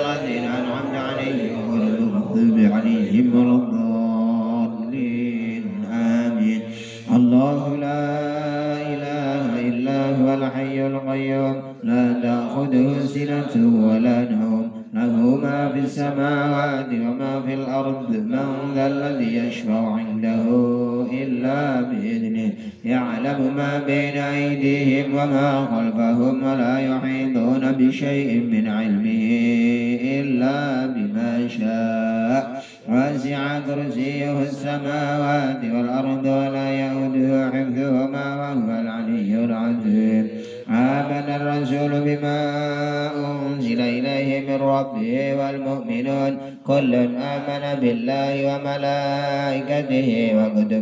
الذين أنعمت عليهم غير عليهم ولا آمين. الله لا إله إلا هو الحي القيوم. لا تأخذه سنة ولا نوم. له ما في السماوات وما في الأرض. من ذا الذي يشفع عنده إلا بإذنه. يعلم ما بين أيديهم وما خلفهم ولا يحيطون بشيء من علمه. गजे वगुद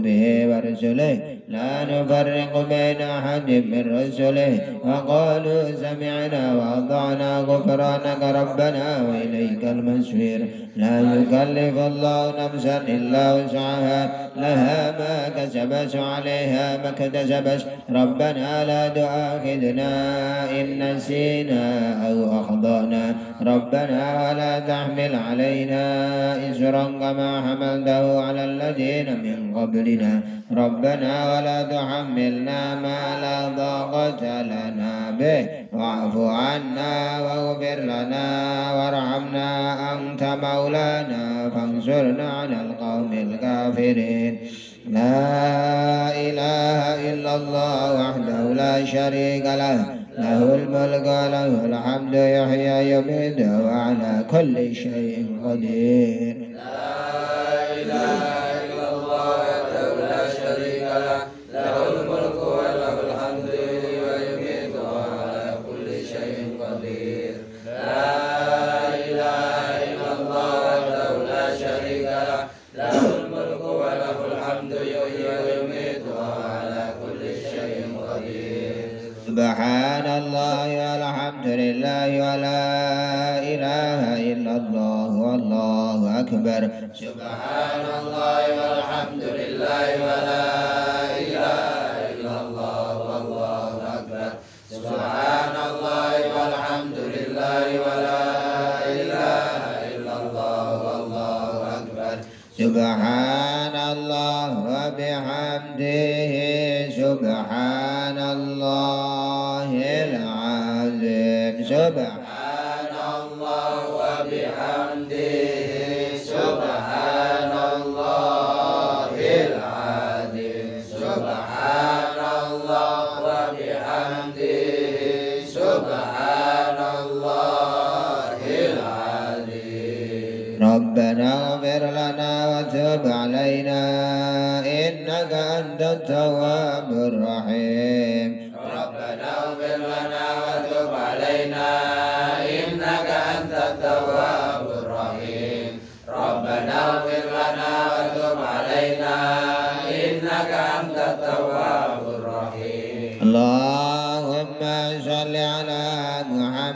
वर्षुले لا نفرق بين أحد من رسله. وقالوا سمعنا وأطعنا غفرانك ربنا وإليك المصير. لا يكلف الله نفسا إلا وسعها. لها ما كسبت وعليها ما اكتسبت. ربنا لا تؤاخذنا إن نسينا أو أخطأنا. ربنا ولا تحمل علينا إسرا كما حملته على الذين من قبلنا. ربنا ولا تحملنا ما لا طاقة لنا به. واعف عنا واغفر لنا وارحمنا أنت مولانا. فانصرنا على القوم الكافرين. لا إله إلا الله وحده لا شريك له. له الملك وله الحمد. يحيى يميت وعلى كل شيء قدير. سبحان لله ولا إله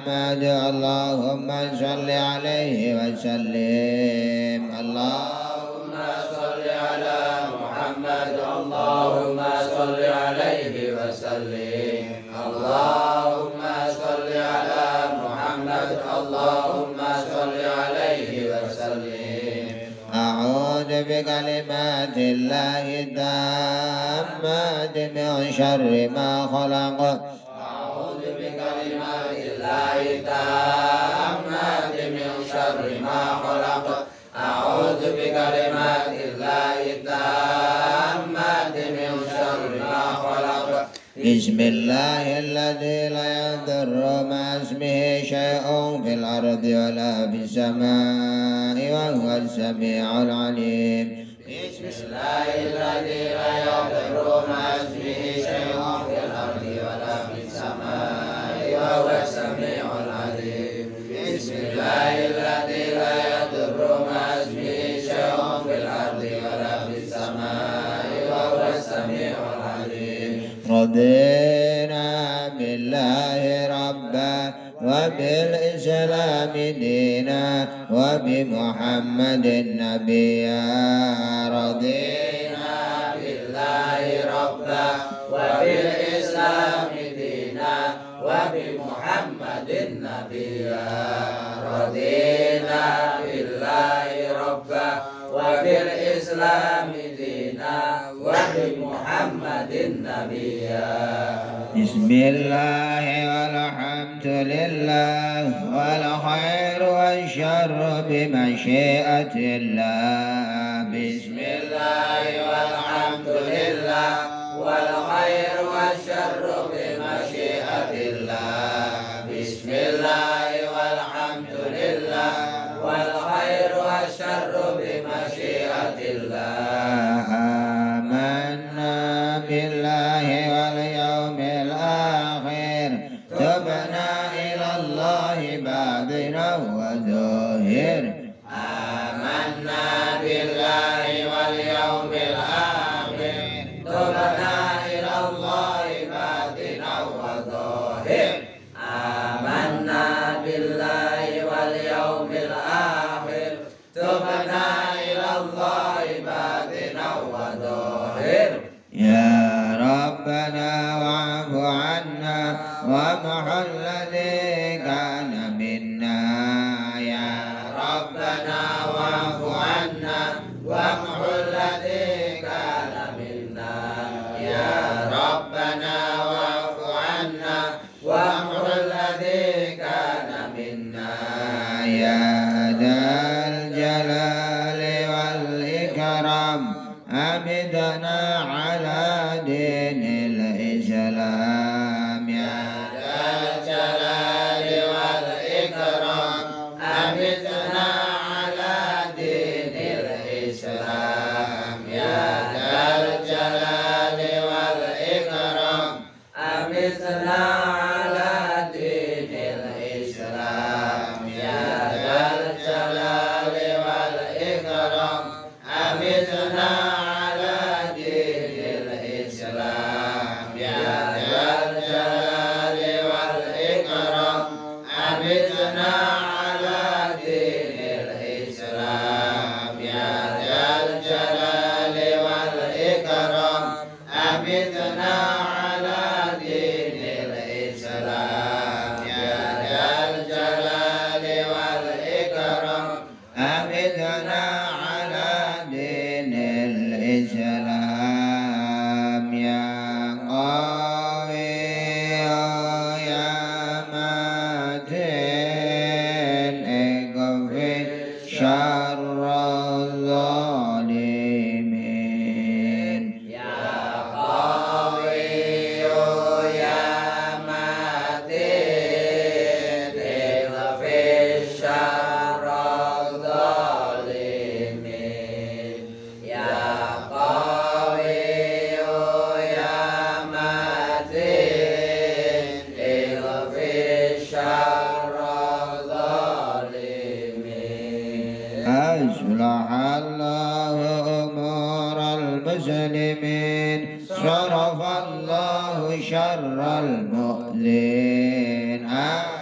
محمد اللهم صل عليه وسلم. اللهم صل على محمد. اللهم صل عليه وسلم. اللهم صل على محمد. اللهم صل عليه وسلم. أعوذ بكلمات الله التامات من شر ما خلق. التامات من شر ما خلق أعوذ بكلمات الله التامات من شر ما خلق. بسم الله الذي لا يضر مع اسمه شيء في الأرض ولا في السماء وهو السميع العليم. بسم الله الذي لا يضر مع اسمه شيء في الأرض وهو السميع العليم بسم الله الذي لا يضر مع اسمه شيء في الأرض ولا في السماء وهو السميع العليم رضينا بالله ربا وبالإسلام دينا وبمحمد نبيا رضينا بالله ربا وبالإسلام نبيا رضينا بالله ربا وبالإسلام دينا وبمحمد نبيا بسم الله والحمد لله والخير والشر بمشيئة الله بسم الله والحمد لله والخير والشر ပင်လာ على دين الإسلام أصلح الله أمور المسلمين صرف الله شر المؤذين أصلح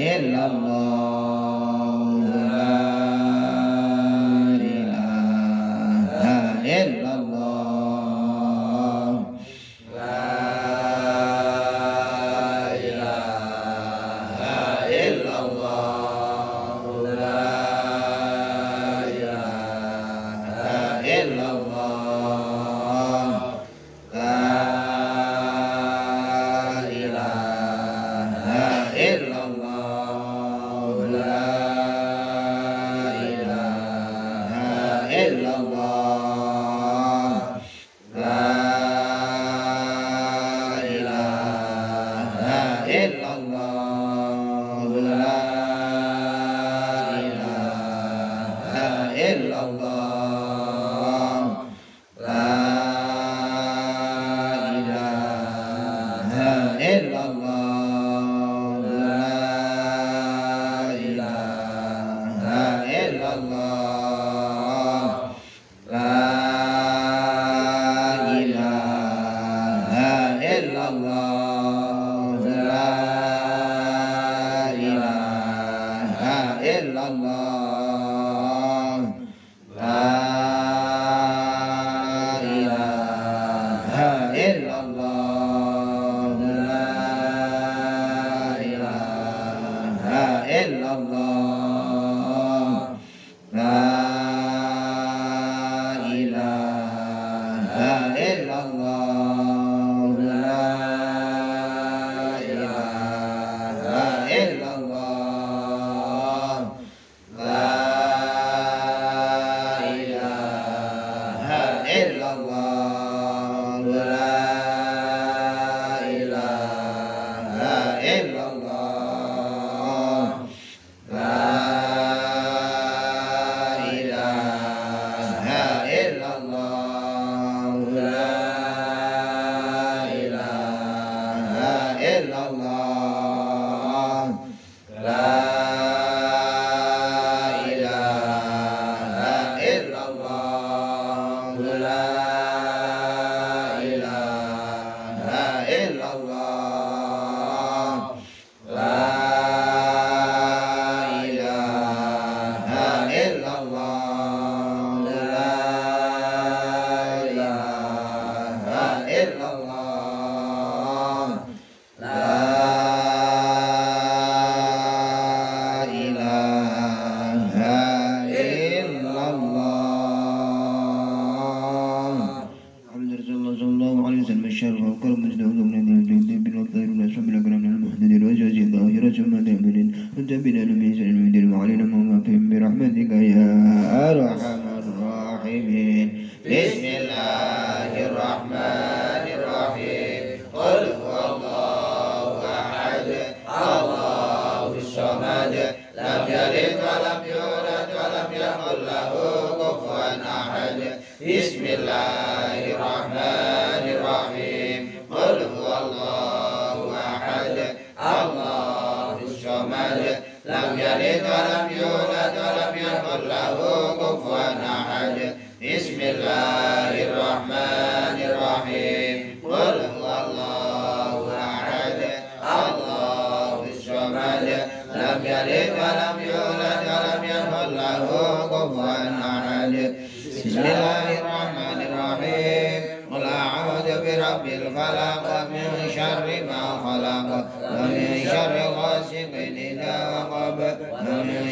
illallah. ilaha Allah. 浪啊 يقل له كفوا أحد. بسم الله.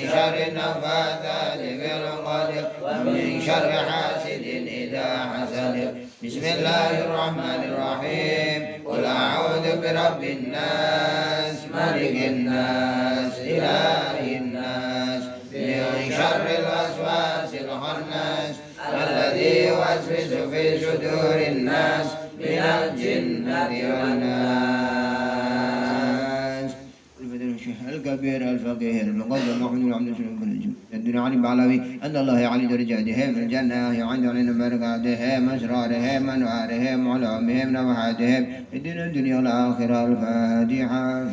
شر النفاثات في العقد ومن شر حاسد إذا حسد بسم الله الرحمن الرحيم. قل أعوذ برب الناس ملك الناس إله الناس من شر الوسواس الخناس الذي يوسوس في صدور الناس من الجنة والناس. الكبير الفقيه المقدم محمد عبد السلام بن الجن يدنا علي بعلوي أن الله يعلي درجاته من الجنة يعد علينا بركاته مسراره منواره علومه نفحاته في الدين الدنيا والآخرة الفاتحة.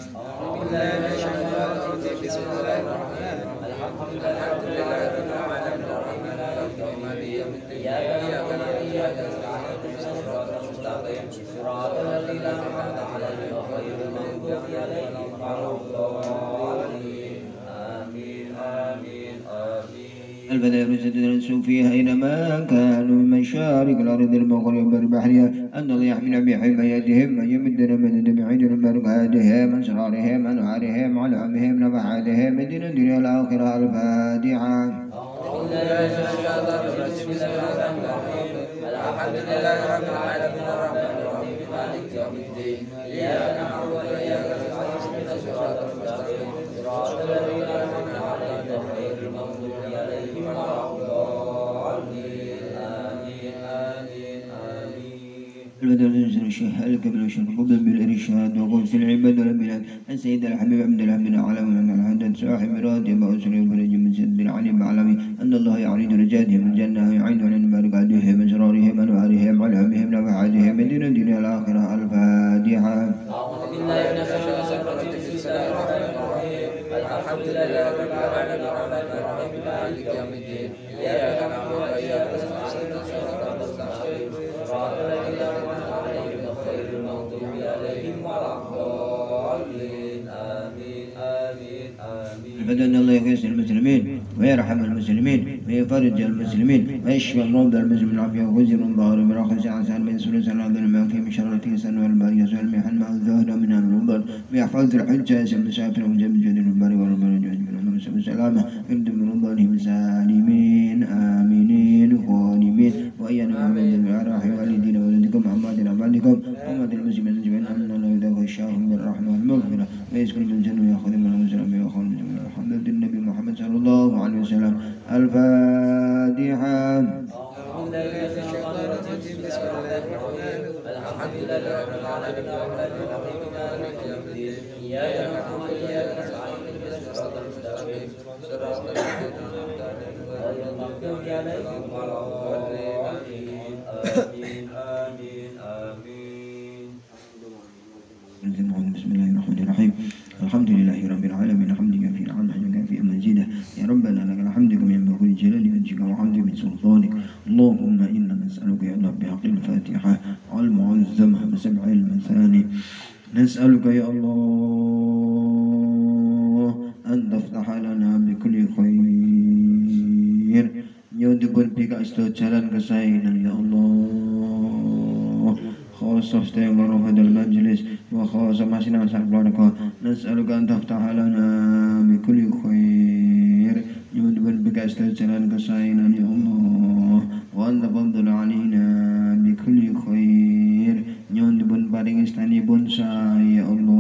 البدر سدرسوا فيها أينما كانوا من مشارق الأرض المغرب والبحرية أن الله يحمل بحمايتهم من يمدنا مدد بعيد بركاتهم أسرارهم أنوارهم علومهم نفحاتهم من دين الدنيا والآخرة الفاتحة. الحمد لله رب العالمين الرحمن الرحيم. مالك يوم الدين. إياك نعبد البدر ينزل الشيخ الكبير الشيخ قبل بالإرشاد وقل في العباد والبلاد سيد الحبيب عبد بن علوي من العدد صاحب مراد أبا أسر فرج من بن علي بعلوي أن الله يعرض رجاته من الجنة ويعين عليهم بركاتهم أسرارهم أنوارهم علامهم نفحاتهم من دين الدنيا الرحمن الرحيم الحمد لله رب العالمين. الرحمن الرحيم مالك يوم الدين إياك نعبد أن الله يغيث المسلمين ويرحم المسلمين ويفرج المسلمين ويشفي المرضى المسلمين. العافية وغزر الظاهر برخص عسان من سورة سلام ما في من شر الفتن والبرية والمحن مع الظاهر من الرمضان ويحفظ الحجاج المسافر وجمع الجد من النبي سلامة يبدو من رمضانهم سالمين آمنين غانمين وأيانا محمد الأراح والدين ولدكم عماد عبادكم أمة المسلمين أجمعين. أن الله يذاق الشاهم بالرحمة والمغفرة ويسكن في الجنة ويأخذ من المسلم ويأخذ من الجنة محمد النبي محمد صلى الله عليه وسلم الفاتحة أعوذ بالله من الشيطان الرجيم بسم الله الرحمن الرحيم الحمد لله رب العالمين الرحمن الرحيم مالك يوم الدين إياك نعبد وإياك نستعين اهدنا الصراط المستقيم صراط الذين أنعمت عليهم غير المغضوب عليهم ولا الضالين آمين آمين آمين بسم الله الرحمن الرحيم الحمد لله رب العالمين حمد كثير عن حمد كثير مزيدا يا ربنا لك الحمد كما ينبغي لجلال وجهك وحمد من سلطانك اللهم أنا نسالك يا الله بحق الفاتحه المعظمه بسبع المثاني نسألك يا الله أن تفتح لنا بكل خير. يدبر بك استجلا كسائنا يا الله. خاصة استغفر هذا المجلس وخاصة ما سنا سألك نسألك أن تفتح لنا بكل خير. يدبر بك استجلا كسائنا يا الله. وأن تفضل علينا sani bonsai ya Allah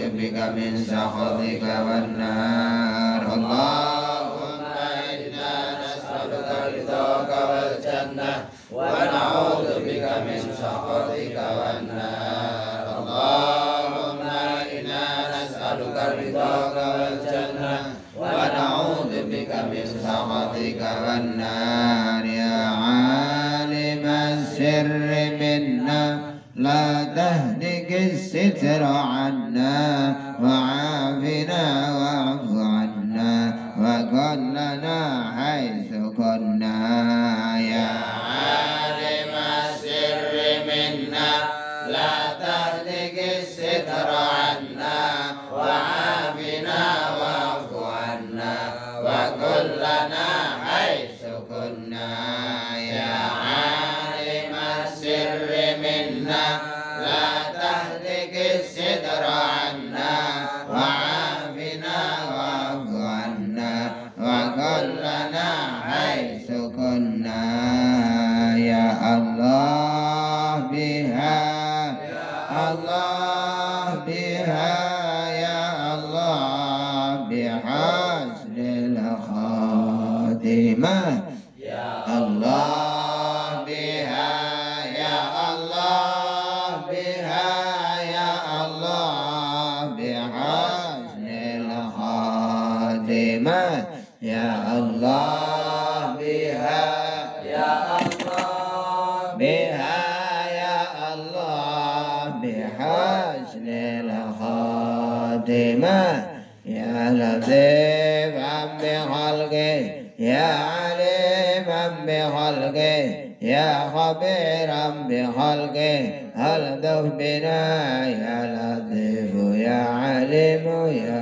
ونعوذ بك من سخطك والنار. اللهم إنا نسألك رضاك والجنة ونعوذ بك من سخطك والنار. اللهم إنا نسألك رضاك والجنة ونعوذ بك من سخطك والنار. يا عالم السر منا لا تهلك الستر عنا وعافنا واعف عنا وكلنا حيث كنا. يا عالم السر منا لا تهلك الستر عنا وعافنا واعف عنا وكلنا حيث كنا. بها يا الله بحسن الخاتمة يا لطيفا بخلقه يا عليما بخلقه يا خبيرا بخلقه ألطف بنا يا لطيف يا عليم يا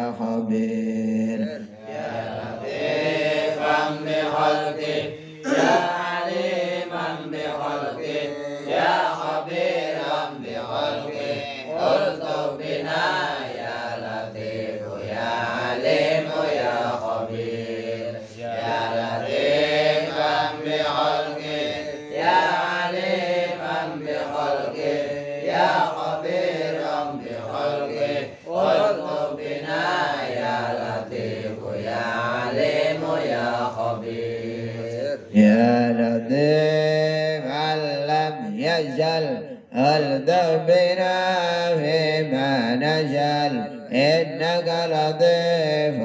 لطيف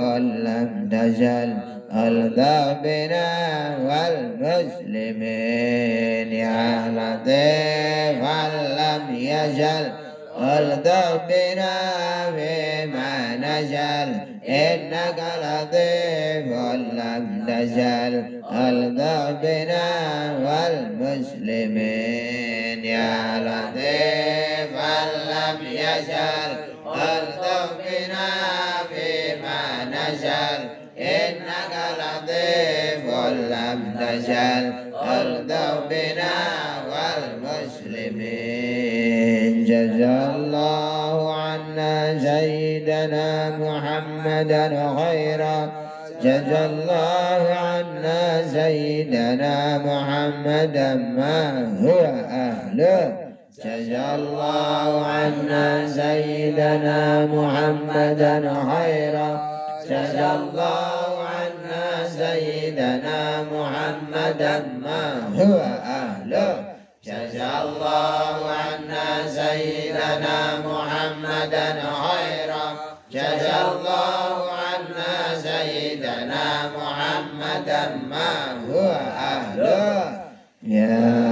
لم تزل الطف بنا والمسلمين يا لطيف لم يزل الطف بنا فيما نزل. إنك لطيف لم تزل الطف بنا والمسلمين يا لطيف لم يزل. إنك لطيف لم تزل الطف بنا والمسلمين جزا الله عنا سيدنا محمدا خيرا. جزا الله عنا سيدنا محمدا ما هو أهله جزا الله عنا سيدنا محمدا خيرا. جزا الله عنا سيدنا محمدا ما هو أهله. جزا الله عنا سيدنا محمدا خيرا. جزا الله عنا سيدنا محمدا ما هو أهله. يا